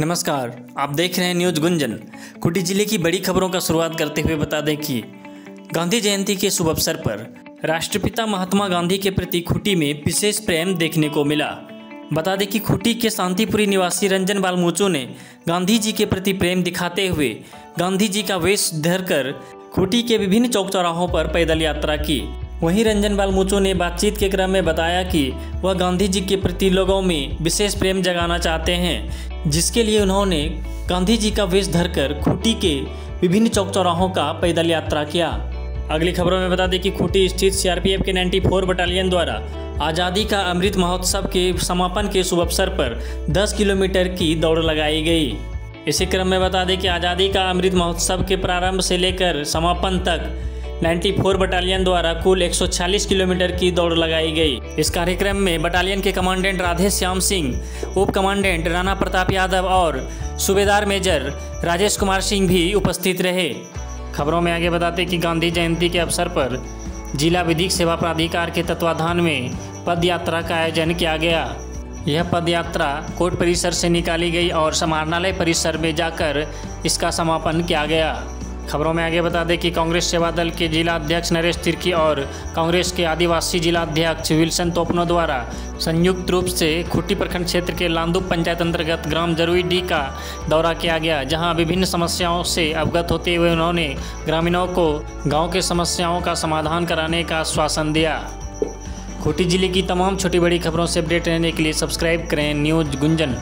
नमस्कार, आप देख रहे हैं न्यूज़ गुंजन। कुटी ज़िले की बड़ी खबरों का शुरुआत करते हुए बता दें कि गांधी जयंती के शुभ अवसर पर राष्ट्रपिता महात्मा गांधी के प्रति खुटी में विशेष प्रेम देखने को मिला। बता दें कि खुटी के शांतिपुरी निवासी रंजन बालमूचो ने गांधी जी के प्रति प्रेम दिखाते हुए गांधी जी का वेश धरकर खुटी के विभिन्न चौक चौराहों पर पैदल यात्रा की। वहीं रंजन बालमूचो ने बातचीत के क्रम में बताया कि वह गांधी जी के प्रति लोगों में विशेष प्रेम जगाना चाहते हैं, जिसके लिए उन्होंने गांधी जी का वेश धरकर खूटी के विभिन्न चौक चौराहों का पैदल यात्रा किया। अगली खबरों में बता दें कि खूटी स्थित सीआरपीएफ के 94 बटालियन द्वारा आज़ादी का अमृत महोत्सव के समापन के शुभ अवसर पर 10 किलोमीटर की दौड़ लगाई गई। इसी क्रम में बता दें कि आज़ादी का अमृत महोत्सव के प्रारंभ से लेकर समापन तक 94 बटालियन द्वारा कुल 140 किलोमीटर की दौड़ लगाई गई। इस कार्यक्रम में बटालियन के कमांडेंट राधे श्याम सिंह, उप कमांडेंट राणा प्रताप यादव और सूबेदार मेजर राजेश कुमार सिंह भी उपस्थित रहे। खबरों में आगे बताते कि गांधी जयंती के अवसर पर जिला विधिक सेवा प्राधिकार के तत्वाधान में पद यात्रा का आयोजन किया गया। यह पद यात्रा कोर्ट परिसर से निकाली गई और समाहरणालय परिसर में जाकर इसका समापन किया गया। खबरों में आगे बता दें कि कांग्रेस सेवा दल के जिला अध्यक्ष नरेश तिर्की और कांग्रेस के आदिवासी जिला अध्यक्ष विल्सन तोपनो द्वारा संयुक्त रूप से खुट्टी प्रखंड क्षेत्र के लांदू पंचायत अंतर्गत ग्राम जरूई डी का दौरा किया गया, जहाँ विभिन्न समस्याओं से अवगत होते हुए उन्होंने ग्रामीणों को गाँव के समस्याओं का समाधान कराने का आश्वासन दिया। खूंटी ज़िले की तमाम छोटी बड़ी खबरों से अपडेट रहने के लिए सब्सक्राइब करें न्यूज़ गुंजन।